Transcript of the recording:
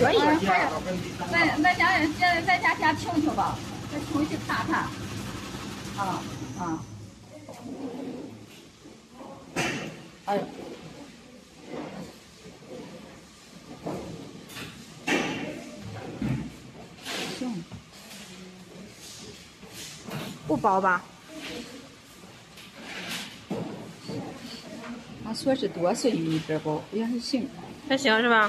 可以，可以。咱咱先先咱先先听听吧，再听去看看。啊啊。哎呦。行。不薄吧？他说是多碎一点薄，也是行，还行是吧？